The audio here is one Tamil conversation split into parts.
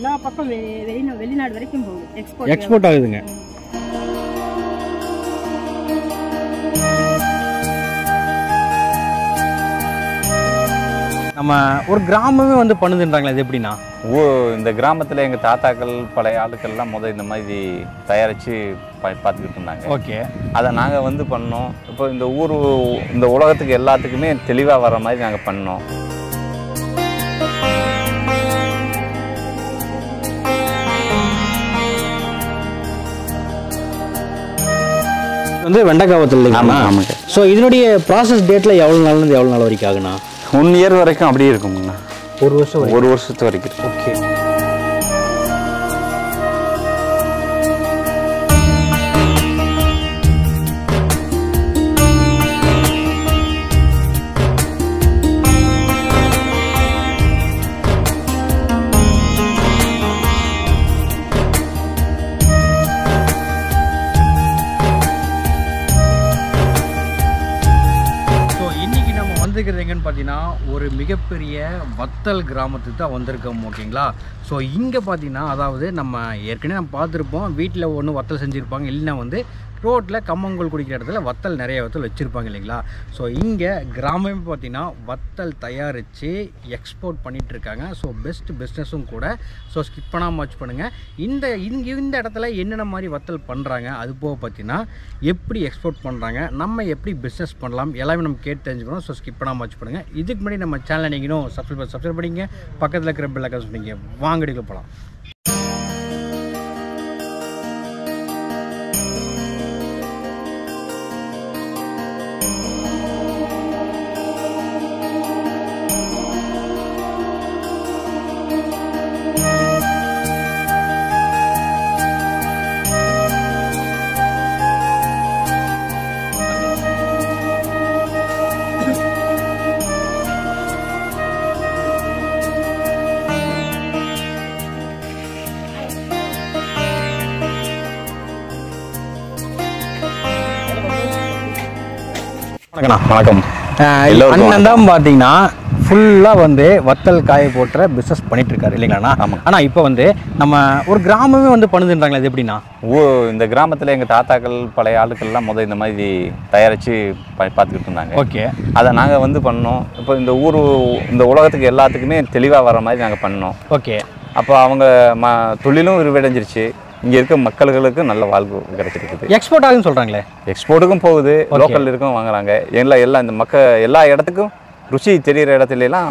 எல்லா பக்கம் வெளிநா வெளிநாடு வரைக்கும் போகுது. எக்ஸ்போர்ட் எக்ஸ்போர்ட் ஆகுதுங்க. நம்ம ஒரு கிராமமே வந்து பண்ணுதுன்றாங்களே அது எப்படின்னா? ஊ இந்த கிராமத்தில் எங்கள் தாத்தாக்கள் பழைய ஆளுக்கள்லாம் முத இந்த மாதிரி தயாரித்து பா பார்த்துக்கிட்டு இருந்தாங்க. ஓகே. அதை நாங்கள் வந்து பண்ணோம். இப்போ இந்த ஊர் இந்த உலகத்துக்கு எல்லாத்துக்குமே தெளிவாக வர மாதிரி நாங்கள் பண்ணோம். வந்து வெண்டைக்காய் வத்தல் இல்லைங்களா? ஆமாம், ஆமாங்க. ஸோ இதனுடைய ப்ராசஸ் டேட்டில் எவ்வளோ நாள்லேருந்து எவ்வளோ நாள் வரைக்கும் ஆகுண்ணா ஒன் இயர் வரைக்கும் அப்படியே இருக்குங்கண்ணா ஒரு வருஷம் ஒரு வருஷத்து வரைக்கும். ஓகே வத்தல் கிராமத்துக்கு தான் வந்திருக்கோம் ஓகேங்களா? ஸோ இங்கே பார்த்தீங்கன்னா அதாவது நம்ம ஏற்கனவே நம்ம பார்த்துருப்போம் வீட்டில் ஒன்று வத்தல் செஞ்சுருப்பாங்க இல்லைன்னா வந்து ரோட்டில் கம்மங்கூழ் குடிக்கிற இடத்துல வத்தல் நிறைய வத்தல் வச்சுருப்பாங்க இல்லைங்களா? ஸோ இங்கே கிராமமே பார்த்திங்கன்னா வத்தல் தயாரித்து எக்ஸ்போர்ட் பண்ணிகிட்ருக்காங்க இருக்காங்க. ஸோ பெஸ்ட் பிஸ்னஸும் கூட. ஸோ ஸ்கிப் பண்ணாமல் வாட்ச் பண்ணுங்கள் இந்த இங்கே இந்த இடத்துல என்னென்ன மாதிரி வத்தல் பண்ணுறாங்க அது போக பார்த்தீங்கன்னா எப்படி எக்ஸ்போர்ட் பண்ணுறாங்க நம்ம எப்படி பிஸ்னஸ் பண்ணலாம்? எல்லாமே நம்ம கேட்டு தெரிஞ்சுக்கணும். ஸோ ஸ்கிப் பண்ணாமல் வாட்ச் பண்ணுங்கள் இதுக்கு முன்னாடி நம்ம சேனலை நீங்களும் சப்ஸ்கிரைப் சப்ஸ்கிரைப் பண்ணிங்க பக்கத்தில் இருக்கிற பெல் சொன்னீங்க. வாங்கடிக்க போகலாம் வணக்கண்ணா வணக்கம். அண்ணன் தான் பார்த்தீங்கன்னா ஃபுல்லாக வந்து வத்தல் காய போட்டுற பிஸ்னஸ் பண்ணிட்டு இருக்காரு இல்லைங்களாண்ணா? ஆமாம். ஆனால் இப்போ வந்து நம்ம ஒரு கிராமமே வந்து பண்ணுதுன்றாங்களே அது எப்படின்னா ஊ இந்த கிராமத்தில் எங்கள் தாத்தாக்கள் பழைய ஆளுக்கள்லாம் முத இந்த மாதிரி தயாரித்து பார்த்துக்கிட்டு இருந்தாங்க. ஓகே. அதை நாங்கள் வந்து பண்ணோம். இப்போ இந்த ஊர் இந்த உலகத்துக்கு எல்லாத்துக்குமே தெளிவாக வர மாதிரி நாங்கள் பண்ணோம். ஓகே. அப்போ அவங்க ம தொழிலும் விரிவடைஞ்சிருச்சு. இங்கே இருக்க மக்களுக்கு நல்ல வாழ்வு கிடைச்சிருக்குது. எக்ஸ்போர்ட் ஆகுதுன்னு சொல்கிறாங்களே எக்ஸ்போர்ட்டுக்கும் போகுது லோக்கல் இருக்கும் வாங்குறாங்க. எல்லா எல்லா இந்த மக்க எல்லா இடத்துக்கும் ருசி தெரிகிற இடத்துல எல்லாம்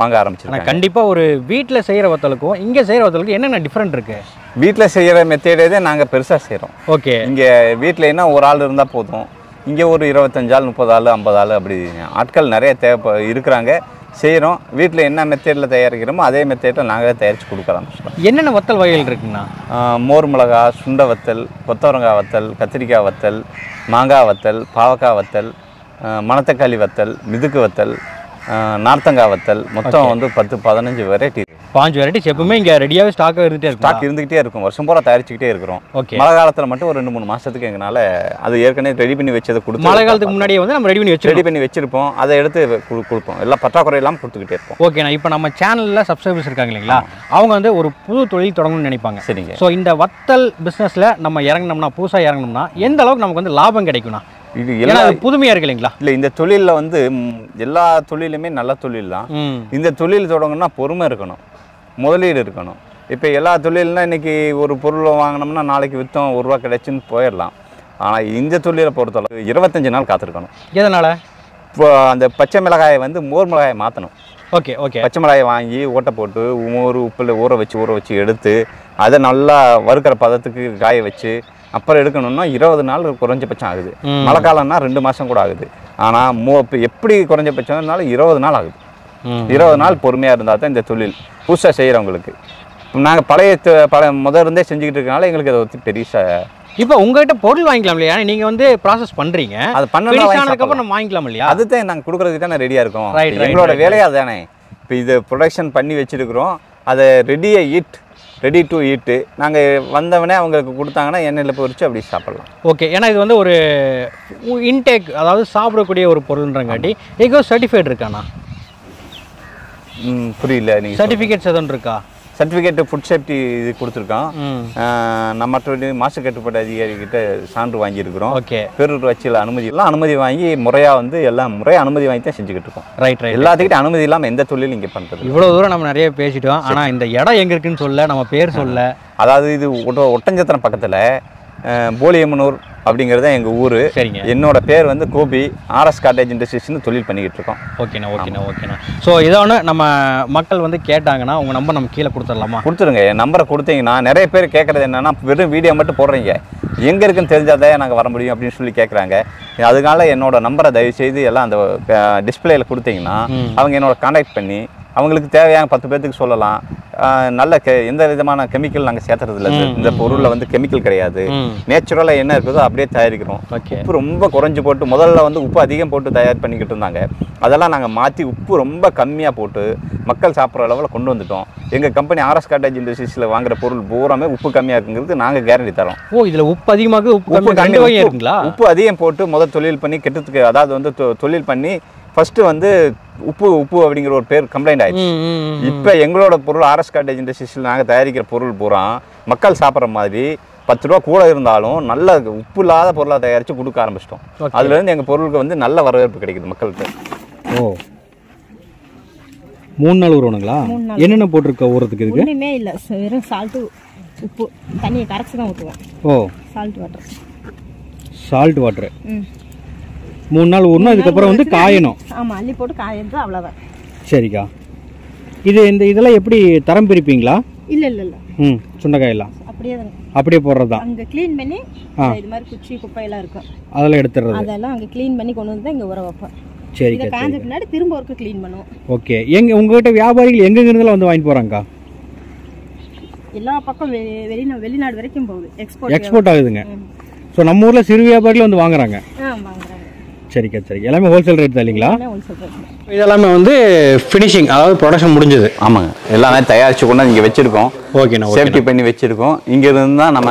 வாங்க ஆரம்பிச்சிருக்காங்க. கண்டிப்பாக ஒரு வீட்டில் செய்கிற வத்தலுக்கும் இங்கே செய்கிற வத்தலுக்கும் என்னென்ன டிஃப்ரெண்ட் இருக்குது வீட்டில் செய்கிற மெத்தேடே நாங்கள் பெருசாக செய்கிறோம் ஓகே இங்கே வீட்டில் என்ன ஒரு ஆள் இருந்தால் போதும். இங்கே ஒரு இருபத்தஞ்சு ஆள் முப்பது ஆள் ஐம்பது ஆள் அப்படி ஆட்கள் நிறைய தேவை இருக்கிறாங்க. செய்கிறோம். வீட்டில் என்ன மெத்தேடில் தயாரிக்கிறோமோ அதே மெத்தேடில் நாங்களே தயாரித்து கொடுக்க ஆரம்பிச்சிட்டோம் என்னென்ன வத்தல் வகைகள் இருக்குங்கண்ணா? மோர் மிளகா சுண்ட வத்தல் கொத்தவரங்காய் வத்தல் கத்திரிக்காய் வத்தல் மாங்காய் வத்தல் பாவக்காய் வத்தல் மணத்தக்காளி வத்தல் மிதுக்கு வத்தல் நார்த்தங்காய் வத்தல். மொத்தம் வந்து பத்து பதினஞ்சு வெரைட்டி பாஞ்சு வெரைட்டிஸ் எப்பவுமே இங்கே ரெடியாகவே ஸ்டாக்காக இருந்துகிட்டே இருக்கும் ஸ்டாக் இருந்துக்கிட்டே இருக்கும். வருஷம் பூரா தயாரிச்சுக்கிட்டே இருக்கிறோம். ஓகே மழை காலத்தில் மட்டும் ஒரு ரெண்டு மூணு மாதத்துக்கு எங்களால் அது ஏற்கனவே ரெடி பண்ணி வச்சதை கொடுத்து மழை காலத்துக்கு முன்னாடியே வந்து நம்ம ரெடி பண்ணி ரெடி வச்சிருக்கோம் பண்ணி வச்சிருப்போம். அதை எடுத்து கொடு- கொடுப்போம். எல்லாம் பற்றாக்குறை இல்லாமல் கொடுத்துக்கிட்டே இருப்போம். ஓகேண்ணா இப்போ நம்ம சேனலில் சப்ஸ்கிரைபர்ஸ் இருக்காங்க இல்லைங்களா? அவங்க வந்து ஒரு புது தொழில் தொடங்கணும்னு நினைப்பாங்க. சரிங்க. ஸோ இந்த வத்தல் பிஸ்னஸில் நம்ம இறங்கினோம்னா புதுசாக இறங்கினோம்னா எந்த அளவுக்கு நமக்கு வந்து லாபம் கிடைக்கும்னா? இது எல்லா அது புதுமையாக இருக்கு இல்லைங்களா? இல்லை இந்த தொழிலில் வந்து எல்லா தொழிலுமே நல்ல தொழில் தான். இந்த தொழில் தொடங்கணும்னா பொறுமை இருக்கணும். முதலீடு இருக்கணும். இப்போ எல்லா தொழில்னா இன்னைக்கு ஒரு பொருளை வாங்கினோம்னா நாளைக்கு விற்றோம் ஒரு ரூபா கிடைச்சுன்னு போயிடலாம். ஆனால் இந்த தொழிலை பொறுத்தளவு இருபத்தஞ்சு நாள் காத்திருக்கணும். எதனால்? இப்போ அந்த பச்சை மிளகாயை வந்து மோர் மிளகாயை மாற்றணும் ஓகே ஓகே. பச்சை மிளகாயை வாங்கி ஓட்டை போட்டு மோர் உப்பில் ஊற வச்சு ஊற வச்சு எடுத்து அதை நல்லா வறுக்கிற பதத்துக்கு காய வச்சு அப்புறம் எடுக்கணும்னா இருபது நாள் குறைஞ்சபட்சம் ஆகுது. மழை காலம்னா ரெண்டு மாதம் கூட ஆகுது. ஆனால் மோ இப்போ எப்படி குறைஞ்சபட்சம்னாலும் இருபது நாள் ஆகுது. இருபது நாள் பொறுமையாக இருந்தால் தான் இந்த தொழில் புதுசாக செய்கிறவங்களுக்கு நாங்கள் பழைய பழைய முத இருந்தே செஞ்சுக்கிட்டு இருக்கனால எங்களுக்கு அதை பற்றி பெரிய ச- இப்போ உங்ககிட்ட பொருள் வாங்கிக்கலாம் இல்லையா? நீங்கள் வந்து ப்ராசஸ் பண்ணுறீங்க அது பண்ண ஃபினிஷ் ஆனதுக்கப்புறம் நம்ம வாங்கிக்கலாம் இல்லையா? அதுதான் நாங்கள் கொடுக்குறதுக்கு தானே ரெடியாக இருக்கோம். எங்களோட right, வேலையே அதுதானே இப்போ இது ப்ரொடக்ஷன் பண்ணி வச்சிருக்கிறோம். அதை ரெடியை ஈட் ரெடி டு ஈட்டு நாங்கள் வந்தவனே அவங்களுக்கு கொடுத்தாங்கன்னா எண்ணெயில் பொரிச்சு அப்படி சாப்பிட்லாம். ஓகே ஏன்னா இது வந்து ஒரு இன்டேக் அதாவது சாப்பிடக்கூடிய ஒரு பொருள்ன்றங்காட்டி எங்கோ சர்டிஃபைட் இருக்காண்ணா? புரியல நீங்கள் சர்டிஃபிகேட்ஸ் எதுவும் இருக்கா? சர்டிஃபிகேட் ஃபுட் சேஃப்டி இது கொடுத்துருக்கோம் நம்ம மற்றபடி மாசு கட்டுப்பாடு அதிகாரி கிட்ட சான்று வாங்கியிருக்கிறோம். ஓகே. பேரூர் வச்சியில் அனுமதி எல்லாம் அனுமதி வாங்கி முறையாக வந்து எல்லாம் முறையாக அனுமதி வாங்கி தான் செஞ்சுக்கிட்டு இருக்கோம். ரைட் ரைட் எல்லாத்துக்கிட்ட அனுமதி இல்லாமல் எந்த தொழிலும் இங்கே பண்ணுறது இவ்வளோ தூரம் நம்ம நிறைய பேசிட்டோம். ஆனால் இந்த இடம் எங்கே இருக்குன்னு சொல்ல நம்ம பேர் சொல்ல. அதாவது இது ஒட்ட ஒட்டஞ்சத்திரம் பக்கத்தில் போலியம்மனூர் அப்படிங்கிறது தான் எங்கள் ஊர். சரிங்க. என்னோட பேர் வந்து கோபி. ஆர்எஸ் காட்டேஜ் இண்டஸ்ட்ரீஸ்னு தொழில் பண்ணிக்கிட்டு இருக்கோம். ஓகேண்ணா ஓகேண்ணா ஓகேண்ணா. ஸோ இதை ஒன்று நம்ம மக்கள் வந்து கேட்டாங்கன்னா உங்கள் நம்பர் நம்ம கீழே கொடுத்துடலாமா? கொடுத்துருங்க. என் நம்பரை கொடுத்தீங்கன்னா நிறைய பேர் கேட்குறது என்னன்னா வெறும் வீடியோ மட்டும் போடுறீங்க. எங்கே இருக்குன்னு தெரிஞ்சாதான் நாங்கள் வர முடியும் அப்படின்னு சொல்லி கேட்குறாங்க அதனால என்னோட நம்பரை தயவு செய்து எல்லாம் அந்த டிஸ்பிளேல கொடுத்தீங்கன்னா. அவங்க என்னோட காண்டாக்ட் பண்ணி அவங்களுக்கு தேவையான பத்து பேர்த்துக்கு சொல்லலாம். நல்ல எந்த விதமான கெமிக்கல் நாங்கள் சேர்த்துறது இல்லை இந்த பொருளில் வந்து கெமிக்கல் கிடையாது. நேச்சுரலாக என்ன இருக்குதோ அப்படியே தயாரிக்கிறோம். உப்பு ரொம்ப குறைஞ்சு போட்டு முதல்ல வந்து உப்பு அதிகம் போட்டு தயார் பண்ணிக்கிட்டு இருந்தாங்க. அதெல்லாம் நாங்கள் மாற்றி உப்பு ரொம்ப கம்மியாக போட்டு மக்கள் சாப்பிட்ற அளவில் கொண்டு வந்துட்டோம். எங்கள் கம்பெனி ஆர்எஸ் காட்டேஜ் இண்டஸ்ட்ரீஸில் வாங்குற பொருள் பூராமே உப்பு கம்மியாக இருக்குங்கிறது நாங்கள் கேரண்டி தரோம். ஓ இதில் உப்பு அதிகமாக உப்பு உப்பு அதிகம் போட்டு முதல் தொழில் பண்ணி கெட்டதுக்கு அதாவது வந்து தொழில் பண்ணி ஃபர்ஸ்ட் வந்து உப்பு உப்பு அப்படிங்கிற ஒரு பேர் கம்ப்ளைண்ட் ஆயிடுச்சு. இப்போ எங்களோட பொருள் ஆர்எஸ் காட்டேஜ் இண்டஸ்ட்ரீஸில் நாங்கள் தயாரிக்கிற பொருள் பூரா மக்கள் சாப்பிட்ற மாதிரி பத்து ரூபா கூட இருந்தாலும் நல்ல உப்பு இல்லாத பொருளாக தயாரித்து கொடுக்க ஆரம்பிச்சிட்டோம். அதுலேருந்து எங்கள் பொருளுக்கு வந்து நல்ல வரவேற்பு கிடைக்குது மக்கள்கிட்ட. ஓ. மூணு நாள் ஊறணுங்களா. என்னென்ன போட்டிருக்க ஊறதுக்கு இதுக்கு? ஒன்றுமே இல்லை. வெறும் சால்ட்டு உப்பு தண்ணியை கரைச்சி தான் ஊற்றுவோம் ஓ. சால்ட் வாட்டர் சால்ட் வாட்டர் ம். மூணு நாள் ஊறணும் அதுக்கப்புறம் வந்து காயணும். ஆமாம் அள்ளி போட்டு காயறது அவ்வளோதான் சரிக்கா. இது இந்த இதெல்லாம் எப்படி தரம் பிரிப்பீங்களா? இல்லை இல்லை இல்லை. ம் சுண்டைக்காயெல்லாம் அப்படியே தான். அப்படியே போடுறது? தான் அங்கே க்ளீன் பண்ணி ஆ. இது மாதிரி குச்சி குப்பையெல்லாம் இருக்கும். அதெல்லாம் எடுத்துடுறது. அதெல்லாம் அங்கே க்ளீன் பண்ணி கொண்டு வந்து தான் இங்கே உர வைப்போம். இதை சரிக்கா. காஞ்ச பின்னாடி திரும்ப ஒருக்க க்ளீன் பண்ணுவோம். ஓகே. எங்க உங்ககிட்ட வியாபாரிகள் எங்கெங்க இருந்தெல்லாம் வந்து வாங்கிட்டு போறாங்கக்கா? எல்லா பக்கம் வெளி வெளிநா வெளிநாடு வரைக்கும் போகுது. எக்ஸ்போர்ட் எக்ஸ்போர்ட் ஆகுதுங்க. ஸோ நம்ம ஊர்ல சிறு வியாபாரிகள் வந்து வாங்குறாங்க. ஆ வாங்குறாங்க. சரிக்கா சரி எல்லாமே ஹோல்சேல் ரேட் தான் இல்லைங்களா? எல்லாமே ஹோல்சேல் ரேட் இதெல்லாமே வந்து ஃபினிஷிங் அதாவது ப்ரொடக்ஷன் முடிஞ்சது. ஆமாங்க. எல்லாமே தயாரித்து கொண்டு இங்கே வச்சுருக்கோம். ஓகேண்ணா சேஃப்டி பண்ணி வச்சுருக்கோம். இங்கேருந்து தான் நம்ம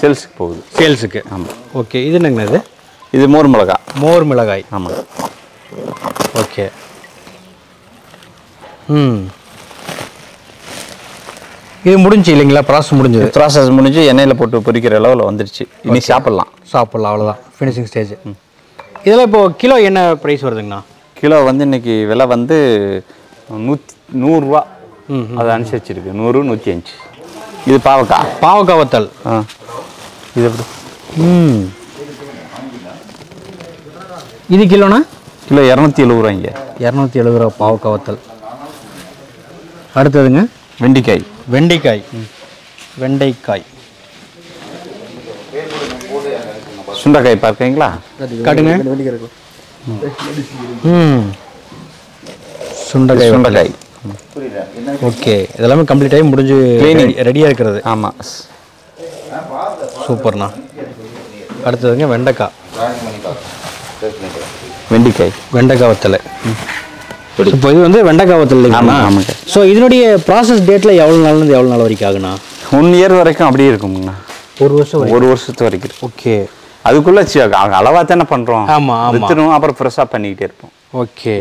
சேல்ஸுக்கு போகுது. சேல்ஸுக்கு ஆமாம் ஓகே இது என்னங்கண்ணா இது? இது மோர் மிளகா மோர் மிளகாய். ஆமாங்க ஓகே ம். இது முடிஞ்சு இல்லைங்களா? ப்ராசஸ் முடிஞ்சது. ப்ராசஸ் முடிஞ்சு எண்ணெயில் போட்டு பொரிக்கிற அளவில் வந்துருச்சு. இனி சாப்பிட்லாம். சாப்பிட்லாம் அவ்வளோதான் ஃபினிஷிங் ஸ்டேஜ் இதெல்லாம் இப்போ கிலோ என்ன ப்ரைஸ் வருதுங்கண்ணா? கிலோ வந்து இன்னைக்கு விலை வந்து நூற்றி நூறுரூவா. ம் அது அனுசரிச்சிருக்கு. நூறு நூற்றி அஞ்சு இது பாவக்காய் பாவக்காய் வத்தல். ஆ. இது எப்படி? ம். இது கிலோண்ணா? கிலோ இரநூத்தி எழுபது ரூபாய்ங்க. இரநூத்தி எழுபது ரூபா பாவக்காய் வத்தல். அடுத்ததுங்க? வெண்டிக்காய். வெண்டைக்காய். வெண்டைக்காய். சுண்டைக்காய் பார்க்குறீங்களா? காட்டுங்க. ம். சுண்டைக்காய். சுண்டைக்காய். ஓகே. இதெல்லாமே கம்ப்ளீட் ஆகி முடிஞ்சு Cleaning. ரெடியாக இருக்கிறது. ஆமாம் சூப்பர்ண்ணா. அடுத்ததுங்க வெண்டைக்காய். வெண்டிக்காய். வெண்டைக்காய் வத்தல். இப்போ இது வந்து வெண்டைக்காய் வத்தல் ஆமாம், ஆமாங்க. ஸோ இதனுடைய ப்ராசஸ் டேட்டில் எவ்வளோ நாள்லேருந்து எவ்வளோ நாள் வரைக்கும் ஆகுண்ணா? ஒன் இயர் வரைக்கும் அப்படியே இருக்குங்கண்ணா ஒரு வருஷம் ஒரு வருஷத்து வரைக்கும். ஓகே. அதுக்குள்ளே அளவாக தானே பண்ணுறோம் ஆமா, ஆமா. வித்துரும் அப்புறம் ஃப்ரெஷ்ஷாக பண்ணிக்கிட்டே இருப்போம். ஓகே.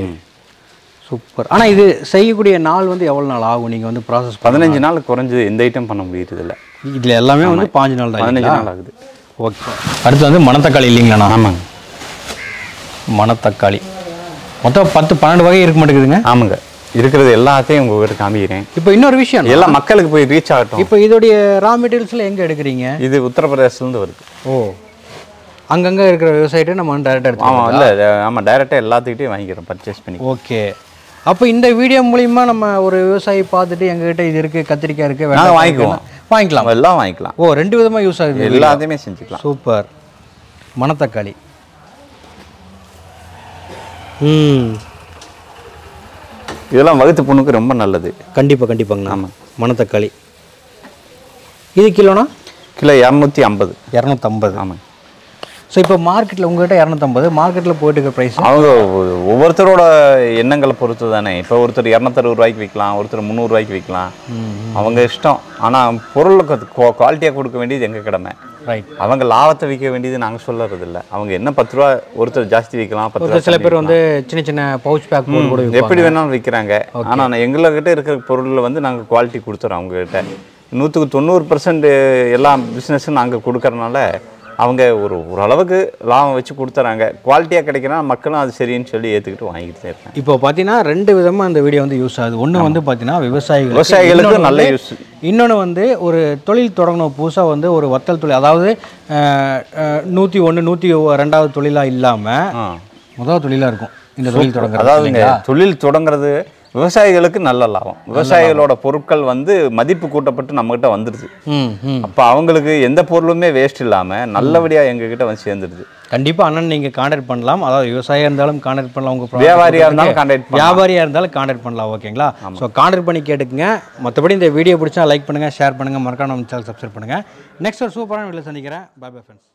சூப்பர். ஆனால் இது செய்யக்கூடிய நாள் வந்து எவ்வளோ நாள் ஆகும்? நீங்கள் வந்து ப்ராசஸ் பதினஞ்சு நாள் குறைஞ்சது எந்த ஐட்டம் பண்ண முடியுது இல்லை இதில் எல்லாமே வந்து பாஞ்சு நாள் தான் பதினஞ்சு? நாள் ஆகுது. ஓகே. அடுத்து வந்து மணத்தக்காளி இல்லைங்களாண்ணா ஆமாங்க. மணத்தக்காளி. மொத்தம் பத்து பன்னெண்டு வகை இருக்க மாட்டேங்குதுங்க? ஆமாங்க. இருக்கிறது எல்லாத்தையும் உங்ககிட்ட காமிக்கிறேன். இப்போ இன்னொரு விஷயம் எல்லாம் மக்களுக்கு போய் ரீச் ஆகட்டும். இப்போ இதோடைய ரா மெட்டீரியல்ஸ்ல எங்கே எடுக்கிறீங்க? இது உத்தரப்பிரதேசத்துலேருந்து வருது. ஓ. அங்கங்கே இருக்கிற விவசாயிட்ட நம்ம டேரெக்டாக எடுத்து ஆமாம் இல்லை ஆமாம் டைரெக்டாக எல்லாத்துக்கிட்டையும் வாங்கிக்கிறோம் பர்ச்சேஸ் பண்ணி. ஓகே. அப்போ இந்த வீடியோ மூலியமா நம்ம ஒரு விவசாயி பார்த்துட்டு எங்ககிட்ட இது இருக்கு கத்திரிக்காய் இருக்கு நாங்கள் வெண்டைக்காய் வாங்கிக்குவோம். வாங்கிக்கலாம். எல்லாம் வாங்கிக்கலாம். ஓ ரெண்டு விதமா யூஸ் ஆகுது எல்லாத்தையுமே செஞ்சுக்கலாம். சூப்பர் மணத்தக்காளி. ம். இதெல்லாம் வகுத்து பொண்ணுக்கு ரொம்ப நல்லது. கண்டிப்பாக கண்டிப்பாங்கண்ணா. ஆமாம். மணத்தக்காளி. இது கிலோனா கிலோ இரநூத்தி ஐம்பது. இரநூத்தம்பது. ஆமாங்க. ஸோ இப்போ மார்க்கெட்டில் உங்ககிட்ட இரநூத்தம்பது மார்க்கெட்டில் போயிட்டு இருக்க ப்ரைஸ் அவங்க ஒவ்வொருத்தரோட எண்ணங்களை பொறுத்து தானே. இப்போ ஒருத்தர் இரநூத்தறுபது ரூபாய்க்கு விற்கலாம் ஒருத்தர் முந்நூறுரூவாய்க்கு விற்கலாம் அவங்க இஷ்டம். ஆனால் பொருளுக்கு குவாலிட்டியாக கொடுக்க வேண்டியது எங்கள் கடமை? ரைட் அவங்க லாபத்தை விற்க வேண்டியது நாங்கள் சொல்லறது இல்ல அவங்க என்ன பத்து ரூபா ஒருத்தர் ஜாஸ்தி விற்கலாம் பத்து ரூபா சில பேர் வந்து சின்ன சின்ன பவுச் பேக். எப்படி வேணாலும் விற்கிறாங்க. ஆனால் எங்கள்கிட்ட இருக்கிற பொருளில் வந்து நாங்கள் குவாலிட்டி கொடுத்துறோம் அவங்ககிட்ட. நூற்றுக்கு தொண்ணூறு பர்சன்ட் எல்லா பிஸ்னஸும் நாங்கள் கொடுக்கறனால அவங்க ஒரு ஓரளவுக்கு லாபம் வச்சு கொடுத்துறாங்க. குவாலிட்டியாக கிடைக்கிறனா மக்களும் அது சரின்னு சொல்லி ஏற்றுக்கிட்டு வாங்கிட்டு தான் இருக்காங்க. இப்போ பார்த்தீங்கன்னா ரெண்டு விதமாக இந்த வீடியோ வந்து யூஸ் ஆகுது. ஒன்று வந்து பார்த்தீங்கன்னா விவசாயிகள் விவசாயிகளுக்கு நல்ல யூஸ் இன்னொன்று வந்து ஒரு தொழில் தொடங்கணும். புதுசாக வந்து ஒரு வத்தல் தொழில். அதாவது நூற்றி ஒன்று நூற்றி ரெண்டாவது தொழிலாக இல்லாமல் முதல் தொழிலாக இருக்கும். இந்த தொழில் தொடங்குறது அதாவதுங்க தொழில் தொடங்குறது விவசாயிகளுக்கு நல்ல லாபம். விவசாயிகளோட பொருட்கள் வந்து மதிப்பு கூட்டப்பட்டு நம்மகிட்ட வந்துடுது அப்போ அவங்களுக்கு எந்த பொருளுமே வேஸ்ட் இல்லாமல் நல்லபடியாக எங்ககிட்ட வந்து சேர்ந்துடுது கண்டிப்பாக அண்ணன் நீங்கள் கான்டாக்ட் பண்ணலாம். அதாவது விவசாயியாக இருந்தாலும் கான்டாக்ட் பண்ணலாம். உங்கள் product வியாபாரியா இருந்தாலும் பண்ணலாம். வியாபாரியாக இருந்தாலும் கான்டாக்ட் பண்ணலாம். ஓகேங்களா? ஸோ கான்டாக்ட் பண்ணி கேட்டுக்குங்க. மற்றபடி இந்த வீடியோ பிடிச்சா லைக் பண்ணுங்கள் ஷேர் பண்ணுங்கள் மறக்காம நம்ம சேனல் சப்ஸ்கிரைப் பண்ணுங்கள் நெக்ஸ்ட் ஒரு சூப்பரான வீடியோ சந்திக்கிறேன். By bye friends